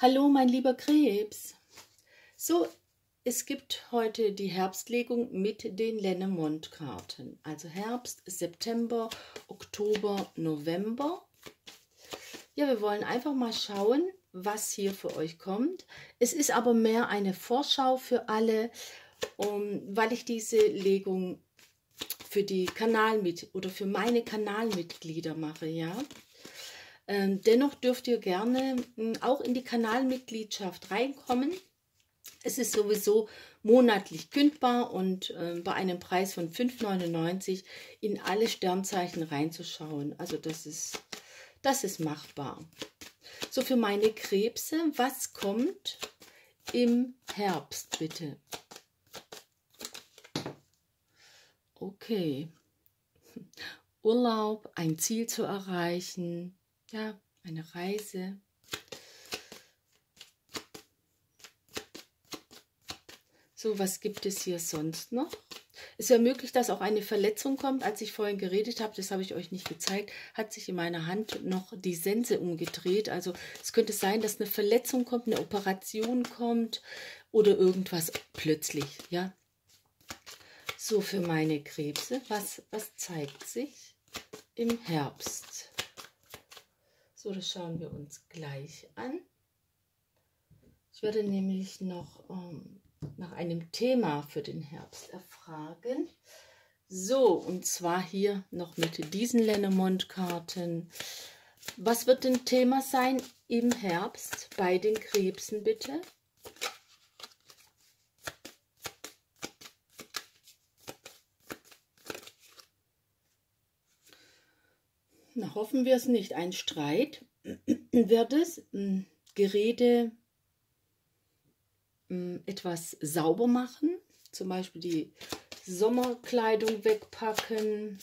Hallo, mein lieber Krebs. So, es gibt heute die Herbstlegung mit den Lennemond-Karten. Also Herbst, September, Oktober, November. Ja, wir wollen einfach mal schauen, was hier für euch kommt. Es ist aber mehr eine Vorschau für alle, um, weil ich diese Legung für die Kanalmit oder für meine Kanalmitglieder mache, ja. Ähm, dennoch dürft ihr gerne hm, auch in die Kanalmitgliedschaft reinkommen. Es ist sowieso monatlich kündbar und äh, bei einem Preis von 5,99 in alle Sternzeichen reinzuschauen. Also das ist, das ist machbar. So für meine Krebse, was kommt im Herbst bitte? Okay. Urlaub, ein Ziel zu erreichen, ja, eine Reise. So, was gibt es hier sonst noch? Es ist ja möglich, dass auch eine Verletzung kommt. Als ich vorhin geredet habe, das habe ich euch nicht gezeigt, hat sich in meiner Hand noch die Sense umgedreht. Also es könnte sein, dass eine Verletzung kommt, eine Operation kommt oder irgendwas plötzlich, ja. So, für meine Krebse, was, was zeigt sich im Herbst? So, das schauen wir uns gleich an. Ich werde nämlich noch ähm, nach einem Thema für den Herbst erfragen. So, und zwar hier noch mit diesen Lennemond-Karten. Was wird denn Thema sein im Herbst bei den Krebsen, bitte? Na, hoffen wir es nicht. Ein Streit wird es. Hm, Gerede hm, etwas sauber machen. Zum Beispiel die Sommerkleidung wegpacken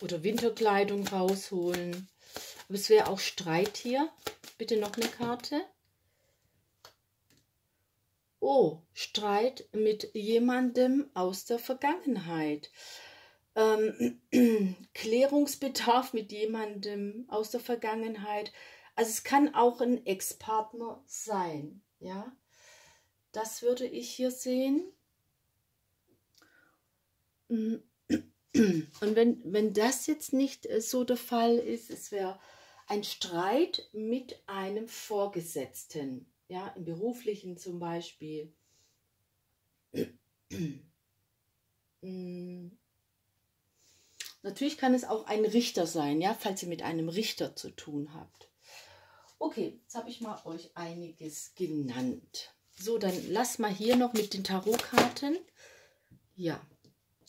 oder Winterkleidung rausholen. Aber es wäre auch Streit hier. Bitte noch eine Karte. Oh, Streit mit jemandem aus der Vergangenheit ähm, Klärungsbedarf mit jemandem aus der Vergangenheit. Also es kann auch ein Ex-Partner sein, ja. Das würde ich hier sehen. Und wenn, wenn das jetzt nicht äh, so der Fall ist, es wäre ein Streit mit einem Vorgesetzten, ja, im beruflichen zum Beispiel. Natürlich kann es auch ein Richter sein, ja, falls ihr mit einem Richter zu tun habt. Okay, jetzt habe ich mal euch einiges genannt. So, dann lass mal hier noch mit den Tarotkarten. Ja,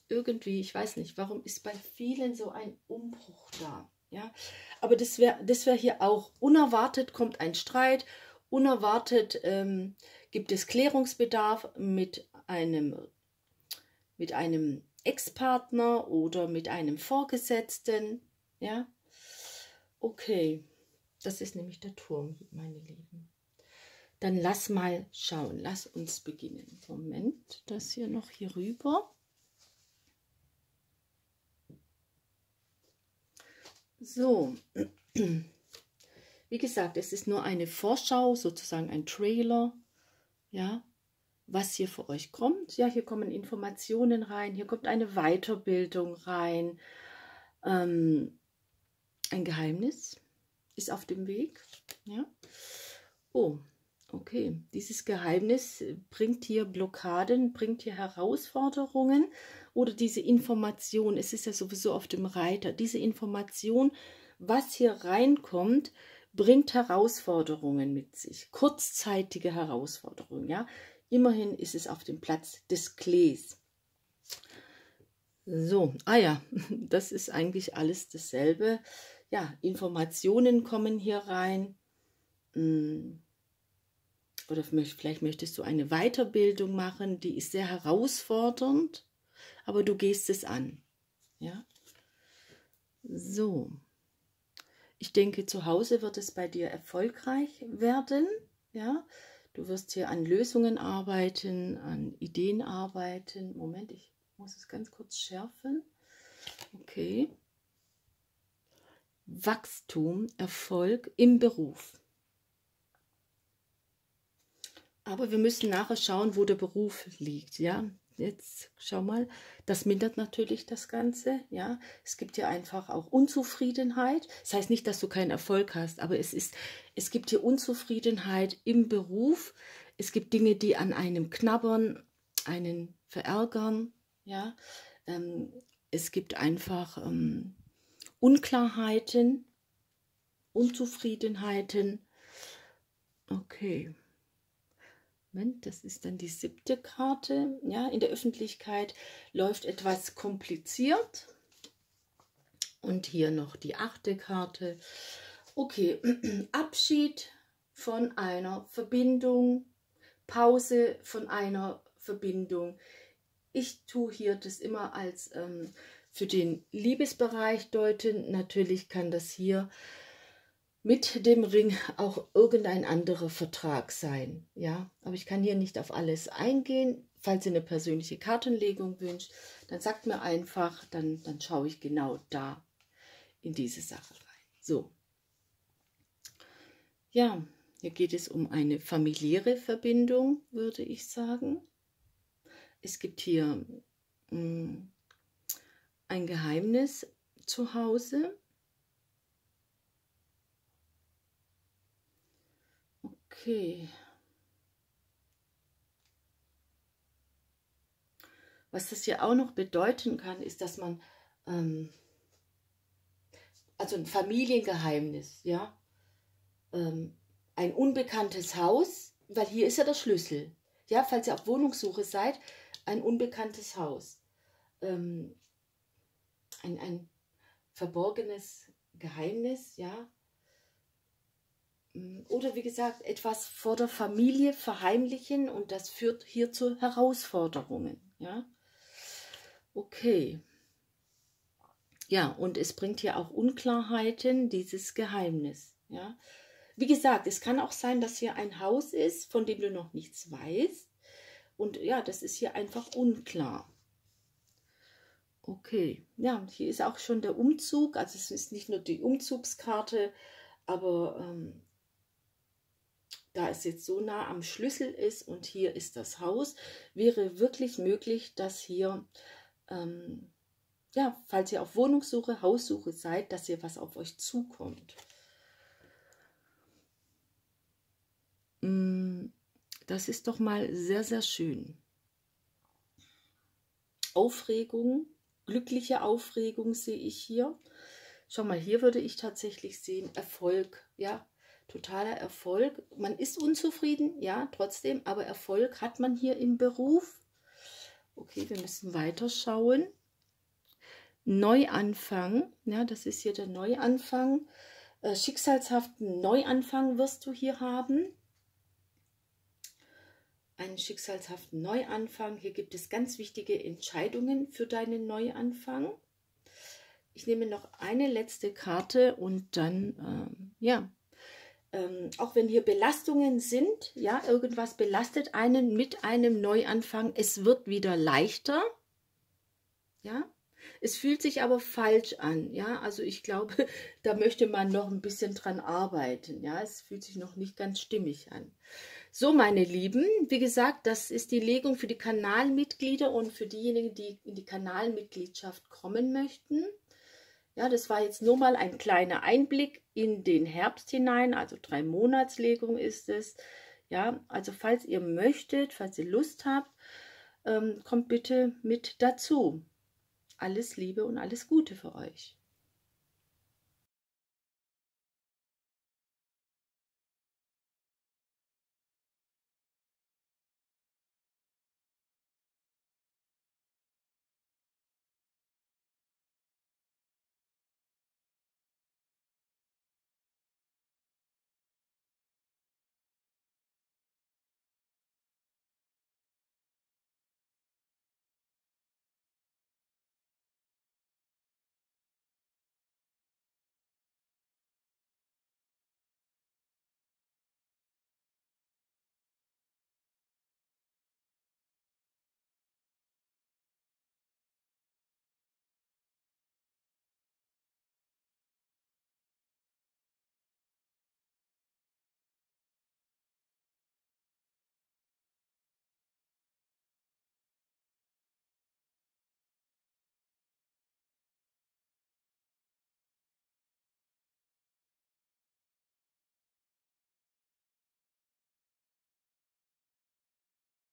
irgendwie, ich weiß nicht, warum ist bei vielen so ein Umbruch da. Ja, aber das wäre das wär hier auch unerwartet, kommt ein Streit, unerwartet ähm, gibt es Klärungsbedarf mit einem, mit einem Ex-Partner oder mit einem Vorgesetzten. Ja, okay. Das ist nämlich der Turm, meine Lieben. Dann lass mal schauen. Lass uns beginnen. Moment, das hier noch hier rüber. So, wie gesagt, es ist nur eine Vorschau, sozusagen ein Trailer. Ja, was hier für euch kommt. Ja, hier kommen Informationen rein, hier kommt eine Weiterbildung rein. Ähm, ein Geheimnis ist auf dem Weg. Ja. Oh, okay. Dieses Geheimnis bringt hier Blockaden, bringt hier Herausforderungen oder diese Information, es ist ja sowieso auf dem Reiter, diese Information, was hier reinkommt, bringt Herausforderungen mit sich, kurzzeitige Herausforderungen, ja. Immerhin ist es auf dem Platz des Klees. So, ah ja, das ist eigentlich alles dasselbe. Ja, Informationen kommen hier rein. Hm. Oder vielleicht möchtest du eine Weiterbildung machen, die ist sehr herausfordernd, aber du gehst es an. Ja, so. Ich denke, zu Hause wird es bei dir erfolgreich werden. Ja, Du wirst hier an Lösungen arbeiten, an Ideen arbeiten. Moment, ich muss es ganz kurz schärfen. Okay. Wachstum, Erfolg im Beruf. Aber wir müssen nachher schauen, wo der Beruf liegt. Ja, Jetzt schau mal, das mindert natürlich das Ganze, ja. Es gibt ja einfach auch Unzufriedenheit. Das heißt nicht, dass du keinen Erfolg hast, aber es ist, es gibt hier Unzufriedenheit im Beruf. Es gibt Dinge, die an einem knabbern, einen verärgern, ja. Ähm, es gibt einfach ähm, Unklarheiten, Unzufriedenheiten. Okay. Moment, das ist dann die siebte Karte. Ja, in der Öffentlichkeit läuft etwas kompliziert. Und hier noch die achte Karte. Okay, Abschied von einer Verbindung, Pause von einer Verbindung. Ich tue hier das immer als ähm, für den Liebesbereich deuten. Natürlich kann das hier mit dem Ring auch irgendein anderer Vertrag sein. Ja, aber ich kann hier nicht auf alles eingehen. Falls ihr eine persönliche Kartenlegung wünscht, dann sagt mir einfach, dann, dann schaue ich genau da in diese Sache rein. So. Ja, hier geht es um eine familiäre Verbindung, würde ich sagen. Es gibt hier mh, mm, ein Geheimnis zu Hause. Okay. Was das hier auch noch bedeuten kann, ist, dass man, ähm, also ein Familiengeheimnis, ja, ähm, ein unbekanntes Haus, weil hier ist ja der Schlüssel, ja, falls ihr auf Wohnungssuche seid, ein unbekanntes Haus, ähm, ein, ein verborgenes Geheimnis, ja, oder wie gesagt, etwas vor der Familie verheimlichen und das führt hier zu Herausforderungen. Ja, okay. Ja, und es bringt hier auch Unklarheiten, dieses Geheimnis. Ja, wie gesagt, es kann auch sein, dass hier ein Haus ist, von dem du noch nichts weißt. Und ja, das ist hier einfach unklar. Okay, ja, hier ist auch schon der Umzug. Also es ist nicht nur die Umzugskarte, aber ähm, da es jetzt so nah am Schlüssel ist und hier ist das Haus, wäre wirklich möglich, dass hier, ähm, ja, falls ihr auf Wohnungssuche, Haussuche seid, dass hier was auf euch zukommt. Mm, das ist doch mal sehr, sehr schön. Aufregung, glückliche Aufregung sehe ich hier. Schau mal, hier würde ich tatsächlich sehen, Erfolg, ja, totaler Erfolg. Man ist unzufrieden, ja, trotzdem, aber Erfolg hat man hier im Beruf. Okay, wir müssen weiterschauen. Neuanfang, ja, das ist hier der Neuanfang. Äh, schicksalshaften Neuanfang wirst du hier haben. Einen schicksalshaften Neuanfang. Hier gibt es ganz wichtige Entscheidungen für deinen Neuanfang. Ich nehme noch eine letzte Karte und dann, ähm, ja, ähm, auch wenn hier Belastungen sind, ja, irgendwas belastet einen mit einem Neuanfang, es wird wieder leichter, ja, es fühlt sich aber falsch an, ja, also ich glaube, da möchte man noch ein bisschen dran arbeiten, ja, es fühlt sich noch nicht ganz stimmig an. So, meine Lieben, wie gesagt, das ist die Legung für die Kanalmitglieder und für diejenigen, die in die Kanalmitgliedschaft kommen möchten. Ja, das war jetzt nur mal ein kleiner Einblick in den Herbst hinein, also drei Monatslegung ist es. Ja, also falls ihr möchtet, falls ihr Lust habt, ähm, kommt bitte mit dazu. Alles Liebe und alles Gute für euch.